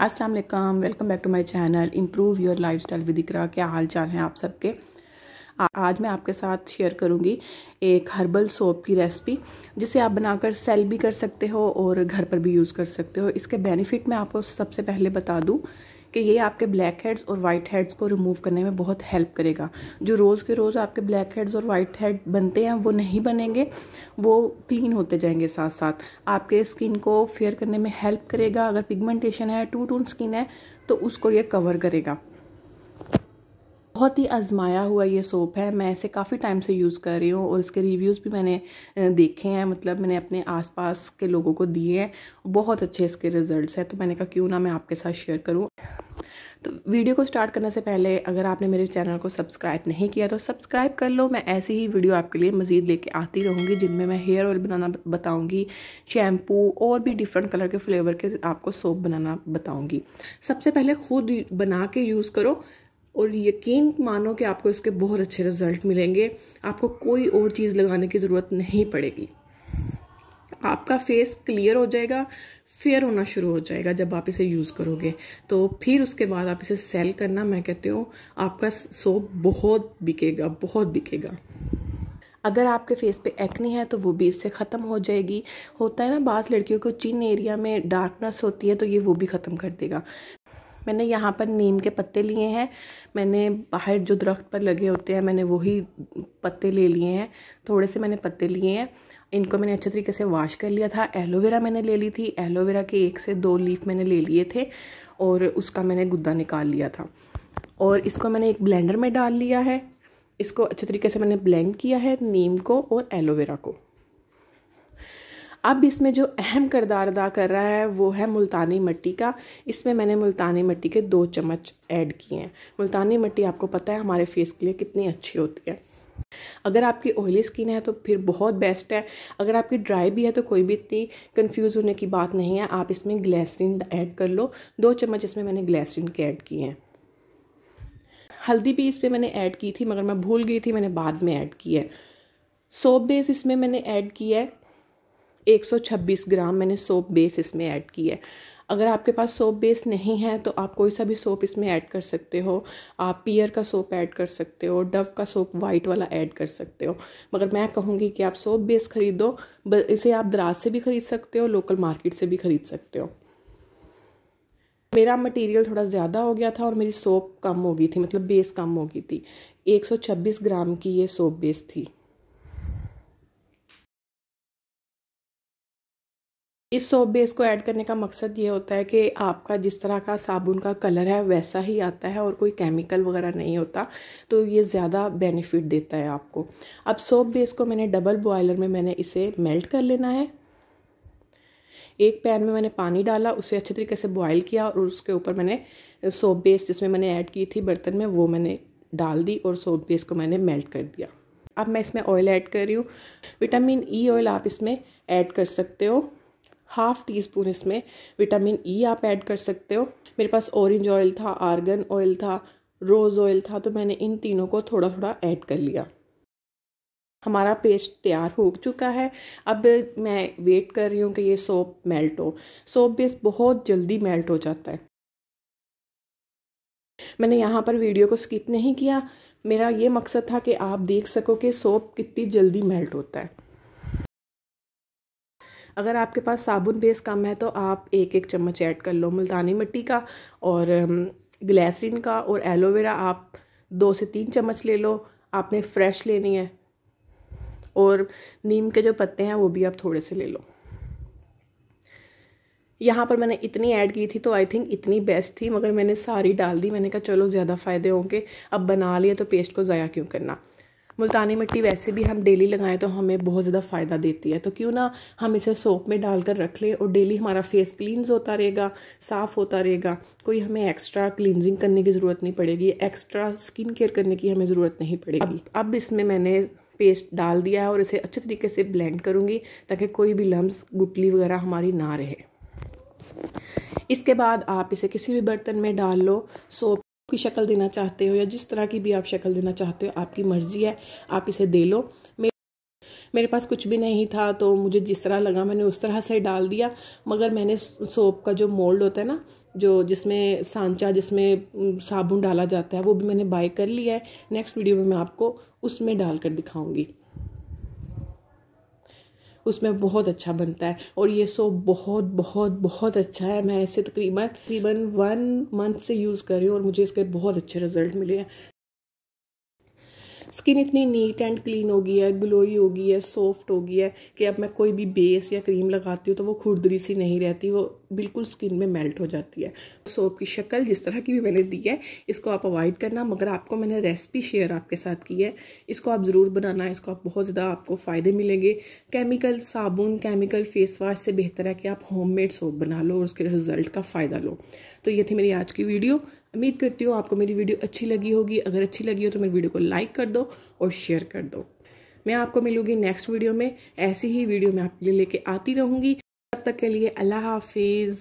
अस्सलाम वालेकुम welcome back to my channel improve your lifestyle style Iqra क्या हाल चाल हैं आप सबके? आज मैं आपके साथ शेयर करूँगी एक हर्बल सोप की रेसिपी जिसे आप बनाकर सेल भी कर सकते हो और घर पर भी यूज़ कर सकते हो। इसके बेनिफिट मैं आपको सबसे पहले बता दूँ कि ये आपके ब्लैक हेड्स और वाइट हेड्स को रिमूव करने में बहुत हेल्प करेगा। जो रोज़ के रोज़ आपके ब्लैक हेड्स और वाइट हेड बनते हैं, वो नहीं बनेंगे, वो क्लीन होते जाएँगे साथ साथ आपके स्किन को फेयर करने में हेल्प करेगा। अगर पिगमेंटेशन है टू टून स्किन है तो उसको ये कवर करेगा। बहुत ही आजमाया हुआ ये सोप है। मैं इसे काफ़ी टाइम से यूज़ कर रही हूँ और इसके रिव्यूज़ भी मैंने देखे हैं। मतलब मैंने अपने आसपास के लोगों को दिए हैं। बहुत अच्छे इसके रिज़ल्ट्स हैं। तो मैंने कहा, क्यों ना मैं आपके साथ शेयर करूँ? तो वीडियो को स्टार्ट करने से पहले अगर आपने मेरे चैनल को सब्सक्राइब नहीं किया तो सब्सक्राइब कर लो। मैं ऐसी ही वीडियो आपके लिए मज़ीद लेके आती रहूँगी, जिनमें मैं हेयर ऑयल बनाना बताऊँगी शैम्पू और भी डिफरेंट कलर के फ्लेवर के आपको सोप बनाना बताऊँगी। सबसे पहले खुद बना के यूज़ करो। और यकीन मानो कि आपको इसके बहुत अच्छे रिज़ल्ट मिलेंगे। आपको कोई और चीज़ लगाने की ज़रूरत नहीं पड़ेगी। आपका फेस क्लियर हो जाएगा, फेयर होना शुरू हो जाएगा जब आप इसे यूज़ करोगे। तो फिर उसके बाद आप इसे सेल करना, मैं कहती हूँ, आपका सोप बहुत बिकेगा बहुत बिकेगा। अगर आपके फेस पे एक्नी है तो वो भी इससे ख़त्म हो जाएगी। होता है ना, बाज़ लड़कियों को चिन एरिया में डार्कनेस होती है तो ये वो भी ख़त्म कर देगा। मैंने यहाँ पर नीम के पत्ते लिए हैं। मैंने बाहर जो दरख्त पर लगे होते हैं, मैंने वही पत्ते ले लिए हैं। थोड़े से मैंने पत्ते लिए हैं। इनको मैंने अच्छे तरीके से वॉश कर लिया था। एलोवेरा मैंने ले ली थी। एलोवेरा के एक से दो लीफ मैंने ले लिए थे और उसका मैंने गुद्दा निकाल लिया था। और इसको मैंने एक ब्लेंडर में डाल लिया है। इसको अच्छे तरीके से मैंने ब्लेंड किया है नीम को और एलोवेरा को। अब इसमें जो अहम किरदार अदा कर रहा है, वो है मुल्तानी मिट्टी का। इसमें मैंने मुल्तानी मिट्टी के दो चम्मच ऐड किए हैं। मुल्तानी मिट्टी आपको पता है, हमारे फेस के लिए कितनी अच्छी होती है। अगर आपकी ऑयली स्किन है तो फिर बहुत बेस्ट है। अगर आपकी ड्राई भी है तो कोई भी इतनी कंफ्यूज होने की बात नहीं है। आप इसमें ग्लैसरीन ऐड कर लो। दो चम्मच इसमें मैंने ग्लैसरीन के ऐड किए हैं। हल्दी भी इस पर मैंने ऐड की थी, मगर मैं भूल गई थी, मैंने बाद में ऐड की है। सोप बेस इसमें मैंने ऐड किया है। 126 ग्राम मैंने सोप बेस इसमें ऐड की है। अगर आपके पास सोप बेस नहीं है तो आप कोई सा भी सोप इसमें ऐड कर सकते हो। आप पियर का सोप ऐड कर सकते हो, डव का सोप वाइट वाला ऐड कर सकते हो। मगर मैं कहूँगी कि आप सोप बेस ख़रीदो इसे आप दराज से भी ख़रीद सकते हो, लोकल मार्केट से भी ख़रीद सकते हो। मेरा मटेरियल थोड़ा ज़्यादा हो गया था और मेरी सोप कम हो गई थी मतलब बेस कम हो गई थी। 126 ग्राम की ये सोप बेस थी। इस सोप बेस को ऐड करने का मकसद ये होता है कि आपका जिस तरह का साबुन का कलर है, वैसा ही आता है और कोई केमिकल वगैरह नहीं होता तो ये ज़्यादा बेनिफिट देता है आपको। अब सोप बेस को मैंने डबल बॉयलर में मैंने इसे मेल्ट कर लेना है। एक पैन में मैंने पानी डाला, उसे अच्छे तरीके से बॉयल किया और उसके ऊपर मैंने सोप बेस जिसमें मैंने ऐड की थी बर्तन में, वो मैंने डाल दी और सोप बेस को मैंने मेल्ट कर दिया। अब मैं इसमें ऑयल ऐड कर रही हूँ। विटामिन ई ऑयल आप इसमें ऐड कर सकते हो। हाफ़ टी स्पून इसमें विटामिन ई आप ऐड कर सकते हो। मेरे पास ऑरेंज ऑयल था आर्गन ऑयल था रोज़ ऑयल था तो मैंने इन तीनों को थोड़ा थोड़ा ऐड कर लिया। हमारा पेस्ट तैयार हो चुका है। अब मैं वेट कर रही हूँ कि ये सोप मेल्ट हो। सोप बेस बहुत जल्दी मेल्ट हो जाता है। मैंने यहाँ पर वीडियो को स्किप नहीं किया। मेरा ये मकसद था कि आप देख सको कि सोप कितनी जल्दी मेल्ट होता है। अगर आपके पास साबुन बेस कम है तो आप एक एक चम्मच ऐड कर लो। मुल्तानी मिट्टी का और ग्लेसिन का और एलोवेरा आप दो से तीन चम्मच ले लो। आपने फ्रेश लेनी है और नीम के जो पत्ते हैं, वो भी आप थोड़े से ले लो। यहाँ पर मैंने इतनी ऐड की थी तो आई थिंक इतनी बेस्ट थी, मगर मैंने सारी डाल दी। मैंने कहा, चलो, ज़्यादा फ़ायदे होंगे। अब बना लिए तो पेस्ट को ज़ाया क्यों करना? मुल्तानी मिट्टी वैसे भी हम डेली लगाएँ तो हमें बहुत ज़्यादा फ़ायदा देती है। तो क्यों ना हम इसे सोप में डालकर रख लें और डेली हमारा फेस क्लींस होता रहेगा साफ़ होता रहेगा। कोई हमें एक्स्ट्रा क्लिनजिंग करने की ज़रूरत नहीं पड़ेगी एक्स्ट्रा स्किन केयर करने की हमें ज़रूरत नहीं पड़ेगी। अब, अब इसमें मैंने पेस्ट डाल दिया है और इसे अच्छे तरीके से ब्लेंड करूँगी ताकि कोई भी लम्स गुटली वगैरह हमारी ना रहे। इसके बाद आप इसे किसी भी बर्तन में डाल लो सोप की शक्ल देना चाहते हो या जिस तरह की भी आप शक्ल देना चाहते हो, आपकी मर्ज़ी है, आप इसे दे लो। मेरे पास कुछ भी नहीं था तो मुझे जिस तरह लगा मैंने उस तरह से डाल दिया। मगर मैंने सोप का जो मोल्ड होता है ना, जो जिसमें सांचा, जिसमें साबुन डाला जाता है, वो भी मैंने बाय कर लिया है। नेक्स्ट वीडियो में मैं आपको उसमें डाल कर दिखाऊँगी। उसमें बहुत अच्छा बनता है। और ये सोप बहुत बहुत बहुत अच्छा है। मैं इसे तकरीबन तकरीबन वन मंथ से यूज़ कर रही हूँ और मुझे इसके बहुत अच्छे रिज़ल्ट मिले हैं। स्किन इतनी नीट एंड क्लीन हो गई है, ग्लोई हो गई है, सॉफ्ट हो गई है कि अब मैं कोई भी बेस या क्रीम लगाती हूँ तो वो खुरदरी सी नहीं रहती, वो बिल्कुल स्किन में मेल्ट हो जाती है। सोप की शक्ल जिस तरह की भी मैंने दी है, इसको आप अवॉइड करना, मगर आपको मैंने रेसिपी शेयर आपके साथ की है, इसको आप ज़रूर बनाना, इसको आप बहुत ज़्यादा आपको फ़ायदे मिलेंगे। केमिकल, साबुन, केमिकल, फेस वाश से बेहतर है कि आप होममेड सोप बना लो और उसके रिज़ल्ट का फ़ायदा लो। तो ये थी मेरी आज की वीडियो उम्मीद करती हूँ आपको मेरी वीडियो अच्छी लगी होगी। अगर अच्छी लगी हो तो मेरी वीडियो को लाइक कर दो और शेयर कर दो। मैं आपको मिलूँगी नेक्स्ट वीडियो में। ऐसी ही वीडियो मैं आपके लिए लेके आती रहूँगी। तब तक के लिए अल्लाह हाफिज़।